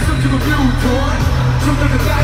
subject of you, John. Something to die.